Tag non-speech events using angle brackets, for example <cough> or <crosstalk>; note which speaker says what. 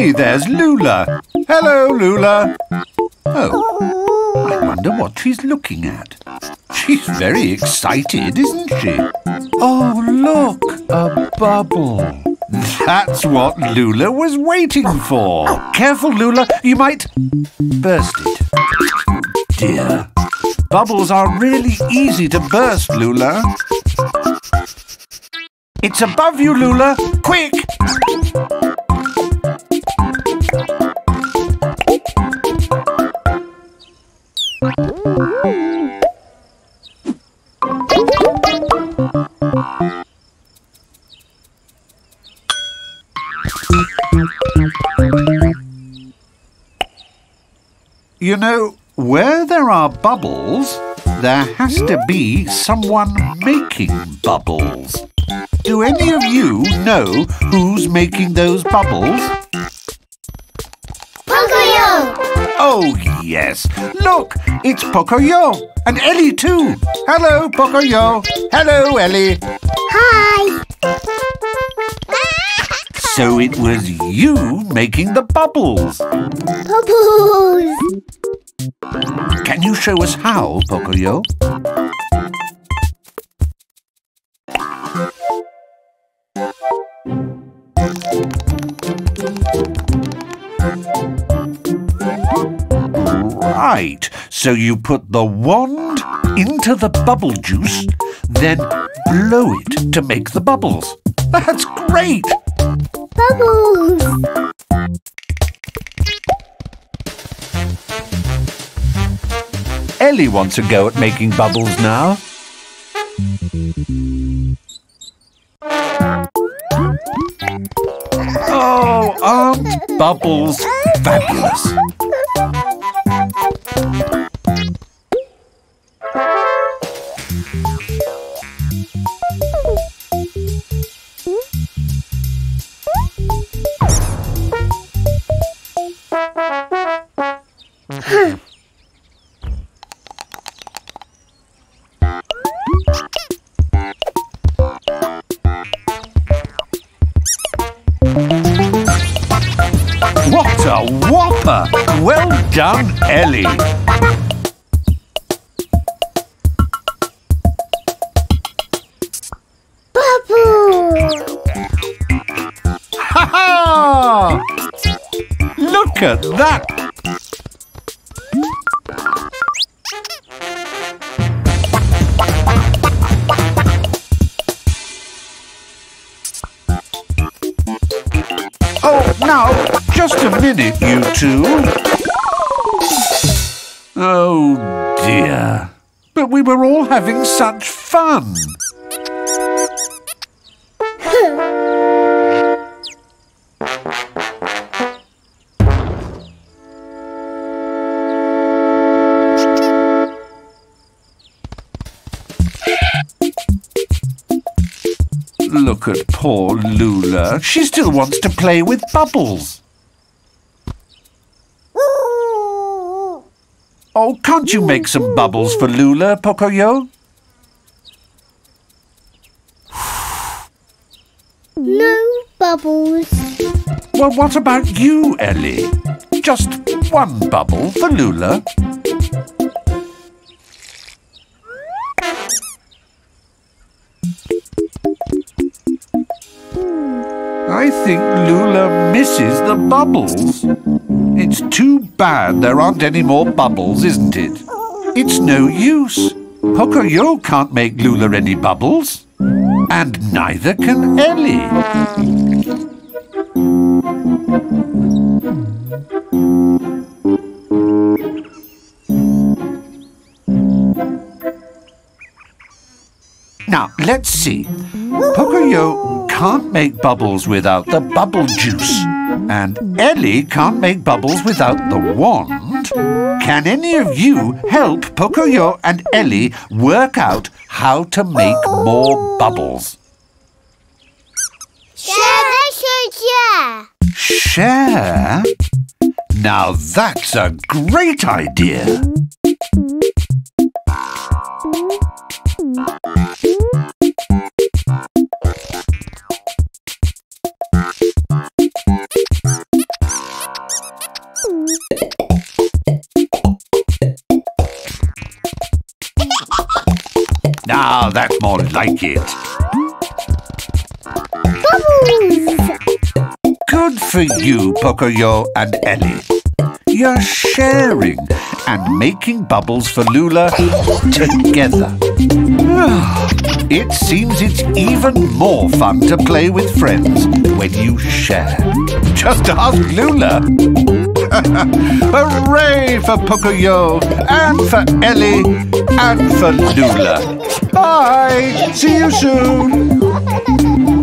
Speaker 1: Hey, there's Loula. Hello, Loula. Oh, I wonder what she's looking at. She's very excited, isn't she? Oh, look, a bubble. That's what Loula was waiting for. Careful, Loula, you might burst it. Dear. Bubbles are really easy to burst, Loula. It's above you, Loula. Quick! You know, where there are bubbles, there has to be someone making bubbles. Do any of you know who's making those bubbles?
Speaker 2: Pocoyo!
Speaker 1: Oh, yes. Look, it's Pocoyo. And Elly, too. Hello, Pocoyo. Hello, Elly.
Speaker 2: Hi!
Speaker 1: So it was you making the bubbles.
Speaker 2: Bubbles!
Speaker 1: Can you show us how, Pocoyo? Right, so you put the wand into the bubble juice, then blow it to make the bubbles. That's great!
Speaker 2: Bubbles!
Speaker 1: Elly wants a go at making bubbles now. Oh, aren't bubbles fabulous? What a whopper! Well done, Elly. Look at that! Oh, now, just a minute, you two. Oh, dear. But we were all having such fun. Look at poor Loula. She still wants to play with bubbles. Oh, can't you make some bubbles for Loula, Pocoyo?
Speaker 2: No bubbles.
Speaker 1: Well, what about you, Elly? Just one bubble for Loula. I think Loula misses the bubbles. It's too bad there aren't any more bubbles, isn't it? It's no use. Pocoyo can't make Loula any bubbles. And neither can Elly. Now, let's see. Pocoyo can't make bubbles without the bubble juice. And Elly can't make bubbles without the wand. Can any of you help Pocoyo and Elly work out how to make more bubbles?
Speaker 2: Share the share.
Speaker 1: Share? Now that's a great idea. Ah, that's more like it.
Speaker 2: Bubbles.
Speaker 1: Good for you, Pocoyo and Elly. You're sharing and making bubbles for Loula together. <sighs> It seems it's even more fun to play with friends when you share. Just ask Loula. <laughs> Hooray for Pocoyo and for Elly and for Loula. Bye. See you soon. <laughs>